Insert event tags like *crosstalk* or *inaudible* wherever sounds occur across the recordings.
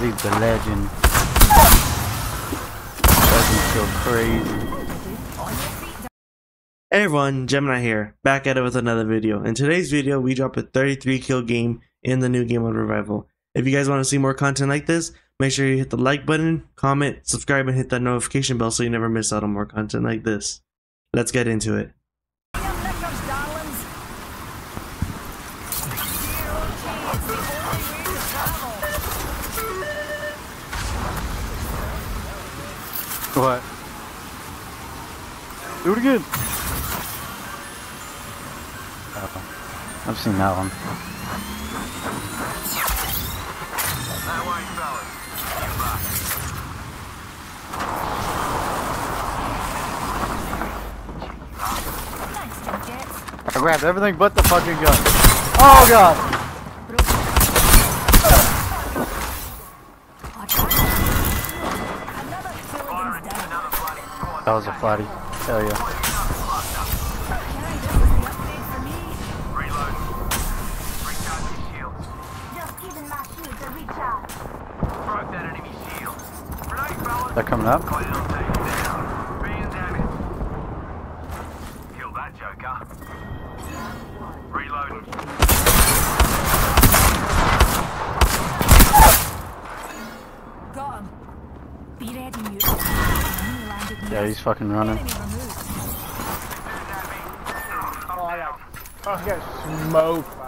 Fuzzy the legend. Fuzzy's so crazy. Hey everyone, Gemini here, back at it with another video. In today's video, we drop a 33 kill game in the new game on Revival. If you guys want to see more content like this, make sure you hit the like button, comment, subscribe, and hit that notification bell so you never miss out on more content like this. Let's get into it. Do it again. Oh, I've seen that one. That way, fellas. I grabbed everything but the fucking gun. Oh god! That was a flatty. Hell yeah. Reload. Recharging shields. Just giving my shields a recharge. Broke that enemy shield. Grenade, fellas. They're coming up. Clear on taking down. Being damaged. Kill that joker. Reloading. Got him. Be ready, you. Enemy landed near Yeah, he's fucking running. Enemy removed. Oh, I got fucking smoked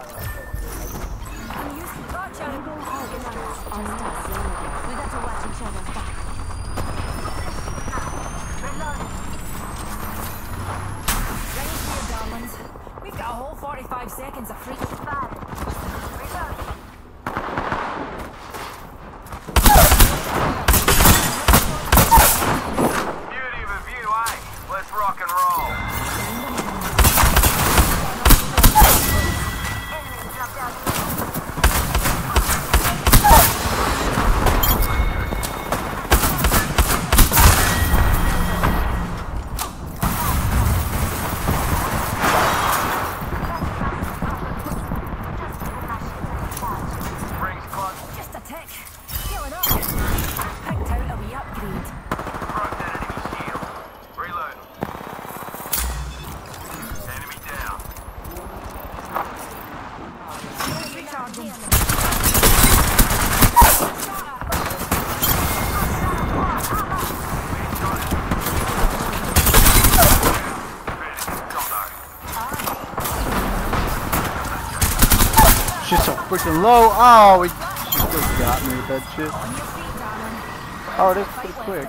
low. Oh, we, she still got me with that shit. On your feet, darling. Oh, that's pretty quick.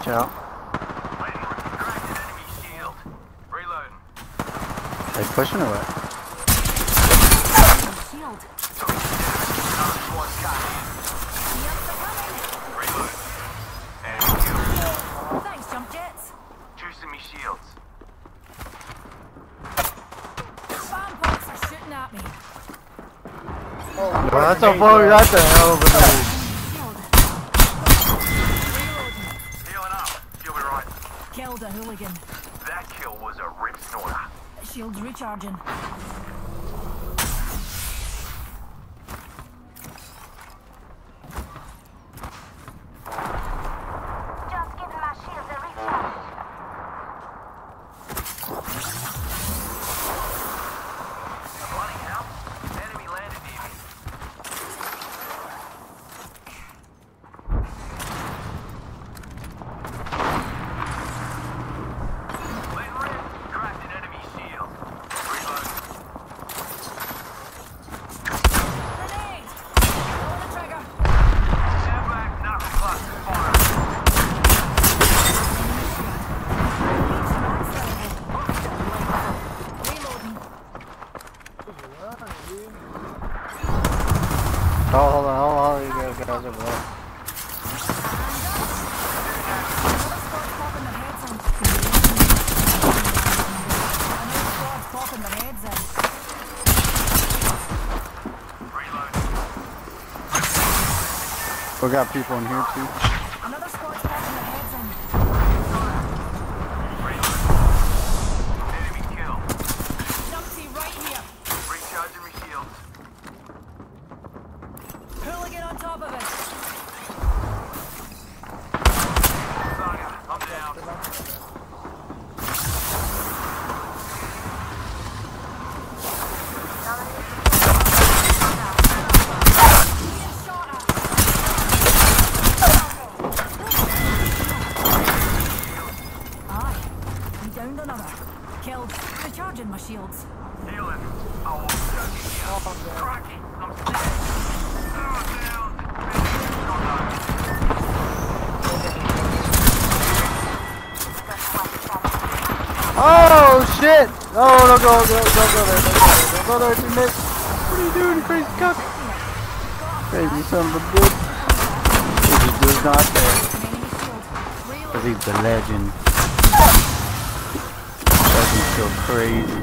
pots are shooting at me. Well, that's a fuck. That's a hell of a move. Recharging. Just giving my shield a recharge. Bloody hell. Enemy landed near me. dude. Oh, hold on, hold on, you guys, guys over. We got people in here too. Shit! Oh, don't go, don't, don't go there, don't go there, don't go there, teammate. What are you doing, you crazy cuck? Crazy son of a bitch. He just does not care, cause he's the legend. Legend's so crazy.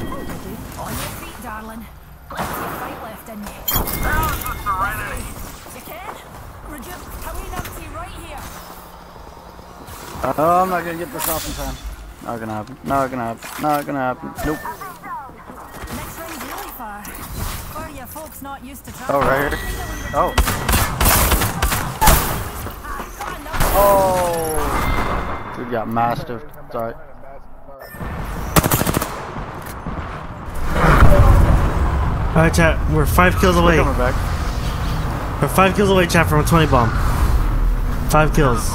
On your feet, darling. Plenty of fight left in you. The serenity? You can? Reduce. Coming numpty right here. Oh, I'm not gonna get this off in time. Not gonna happen. Not gonna happen. Not gonna happen. Nope. Next ring's really far. Where you folks not used to Oh, right here. Oh. Oh. Dude got mastiff. Sorry. Alright, chat. We're five kills We're away. coming back. We're five kills away, chat, from a 20 bomb. Five kills.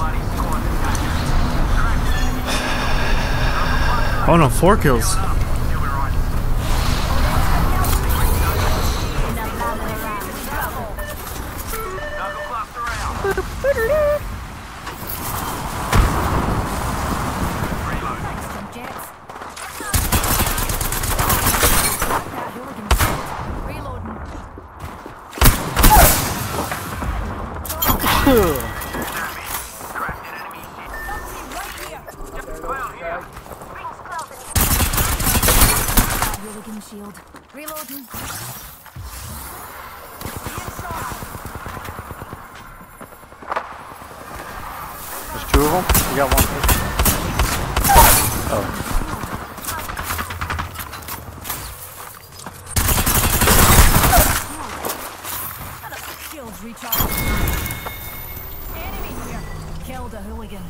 Oh no, four kills. You'll *laughs* Shields recharged. Enemy here. Killed a hooligan.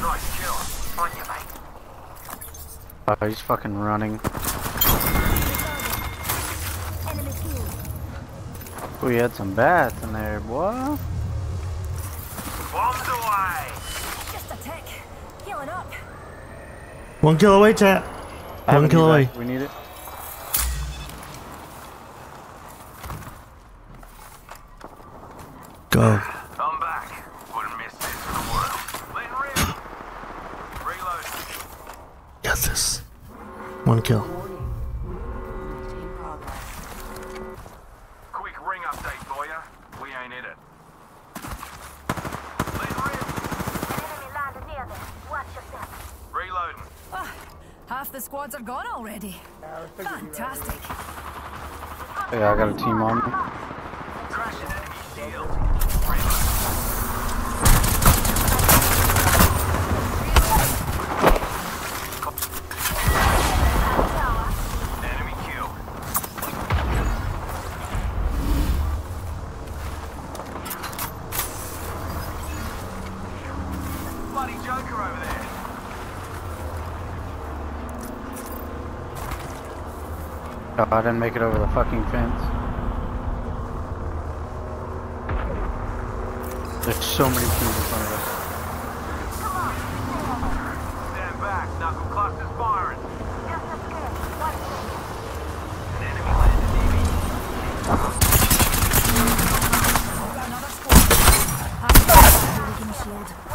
Nice kill. On your mate. Oh, he's fucking running. We had some bats in there, boy. Bombs away. Just a tick. Healing up. One kill away, chat. One kill away. We need it. Go. I'm back. Wouldn't miss this for the world. Let rip. Reload. Got this. One kill. Quick ring update for ya. We ain't in it. Let rip. Enemy landed near them. Watch yourself. Reloading. Ah, half the squads are gone already. Fantastic. Yeah, I got a team on me. Oh, I didn't make it over the fucking fence. There's so many teams in front of us. Stand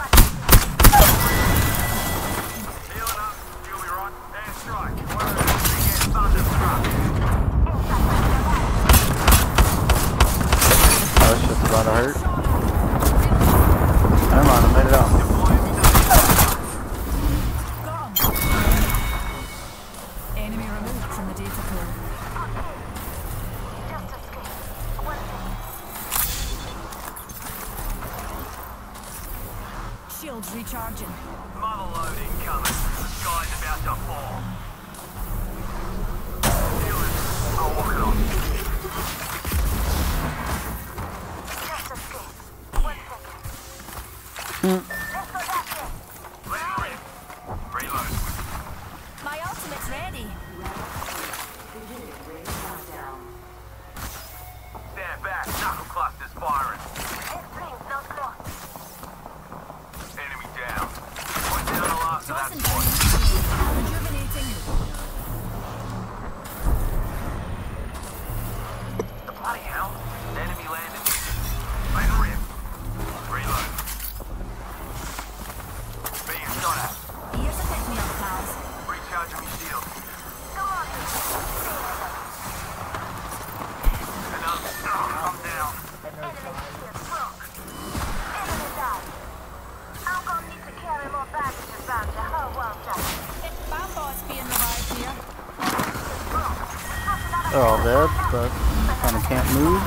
They're dead, but kind of can't move.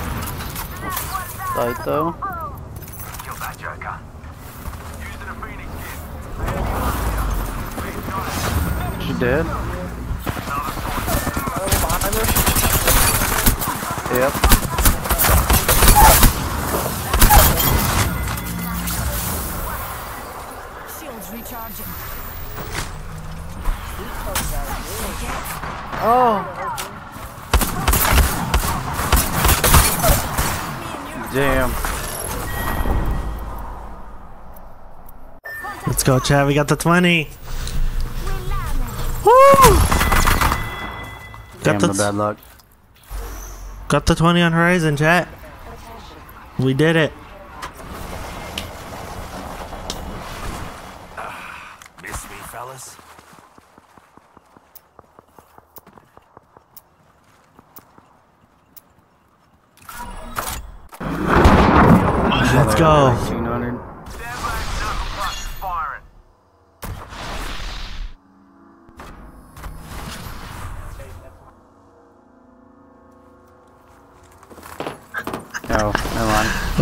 Tight though. Kill that joker. Using a phoenix kit. Being shot at. She dead. Another sword. Oh, behind us. Yep. Shields recharging. Oh. Let's go, Chad. We got the 20. Damn Got the the, bad luck. got the 20 on Horizon, chat. We did it.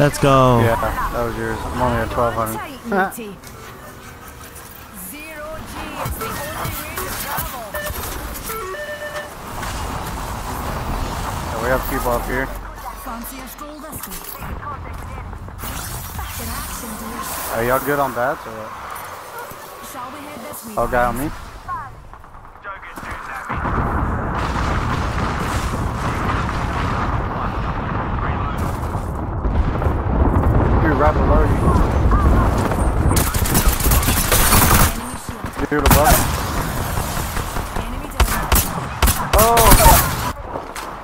Let's go. Yeah, that was yours. I'm only at 1200. Tight, matey. Zero G is *laughs* the only way to travel. Yeah, we have people up here. Fancy a stroll this way? Back in action, dear. Are y'all good on bats or what? Shall we head this way? Oh, guy on me? Joker shoots at me. Dude, right below you. Enemy shield. Dude above. Enemy down. Oh!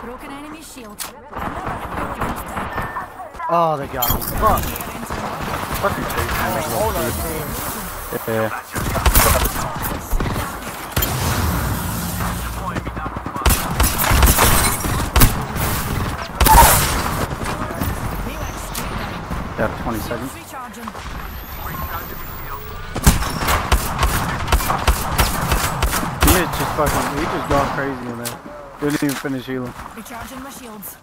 Broken enemy shield. Another kill against it. Oh, they got me. Fuck. Fucking chase me. Hold on, team. Yeah. Deploying me knuckle cluster. He went straight down. Yeah, 20 seconds. Shields recharging. Recharging my shield. He is just fucking, he just gone crazy in there. Didn't even finish healing. Recharging my shields.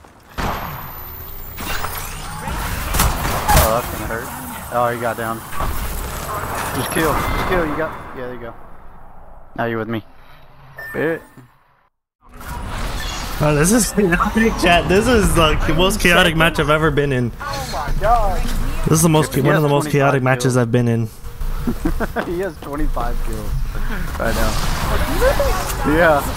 Oh, that's gonna hurt. Oh, he got down. Just kill. Just kill. You got. Yeah, there you go. Now you're with me. Bit. Oh, this is chaotic, chat. This is like the most chaotic match I've ever been in. Oh my god. This is the most one of the most 25 chaotic matches. I've been in. *laughs* he has 25 kills right now. Yeah. *laughs*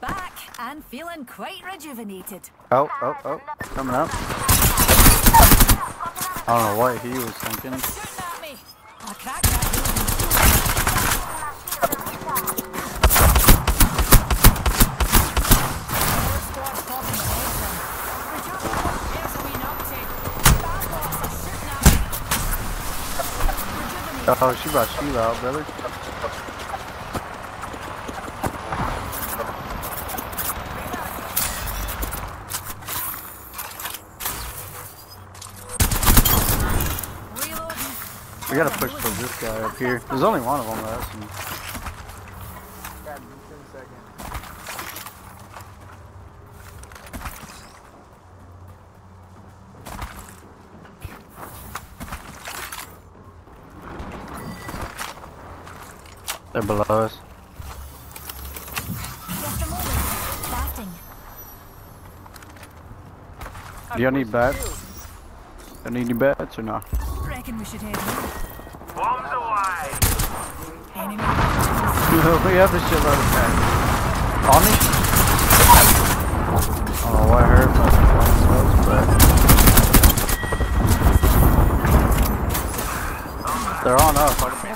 Back and feeling quite rejuvenated. Oh, oh, oh. Coming up. I don't know what he was thinking. Oh, she about to shoot out, brother. We gotta push for this guy up here. There's only one of them left. They're below us. Do y'all need bats? Y'all need any bats or not? Reckon we should head. Bombs away. We have a shitload of bats. On me? I don't know what I heard but they're on us.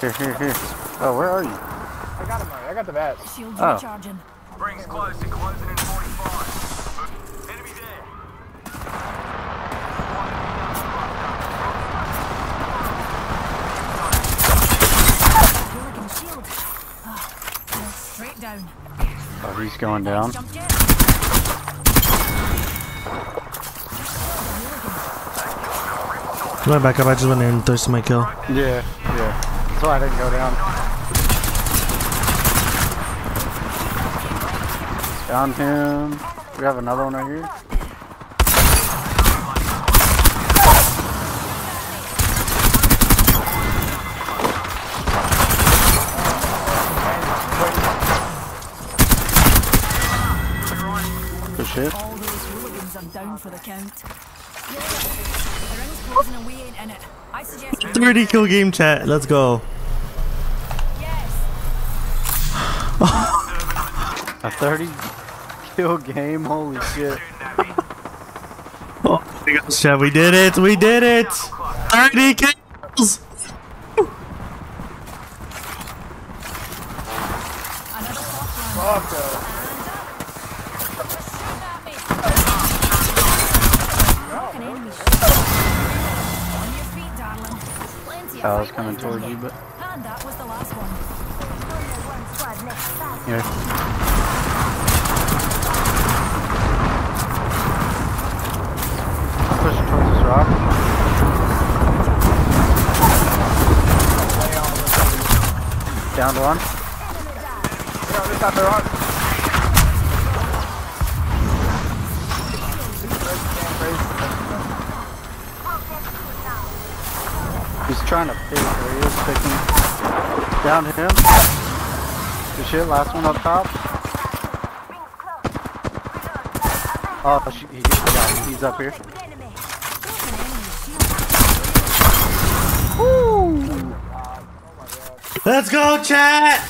Here, here, here. Oh, where are you? I got him already. I got the bats. Shields Oh. recharging. Rings close and closing in 45. Enemy there. Hooligan shield. Ah, fell straight down. Oh, he's going down. Jump. Come on, back up. I just went in and thirsted my kill. Yeah, yeah. That's why I didn't go down. Down him. We have another one right here. Good shit. All those hooligans are down for the count. The ring's closing and we ain't in it. I suggest 30 kill game chat. Let's go. A 30 kill game. Holy shit. *laughs* Oh chat. We did it. We did it. 30 kills. Was fight coming left in towards you, you. but And that was the last one. Only one squad trying to pick where he is picking. Down to him. Good shit, last one up top. Oh, she, he, yeah, he's up here. Enemy. Let's go, chat.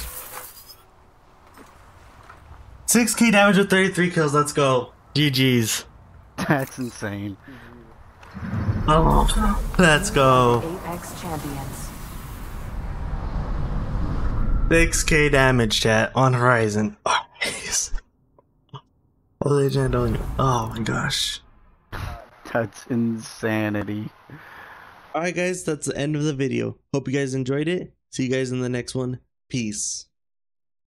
6k damage with 33 kills. Let's go. GG's. *laughs* That's insane. Oh, let's go. Apex Champions. 6k damage, chat, on Horizon. *laughs* Oh, jeez. Oh, legend only. Oh my gosh. That's insanity. Alright, guys, that's the end of the video. Hope you guys enjoyed it. See you guys in the next one. Peace.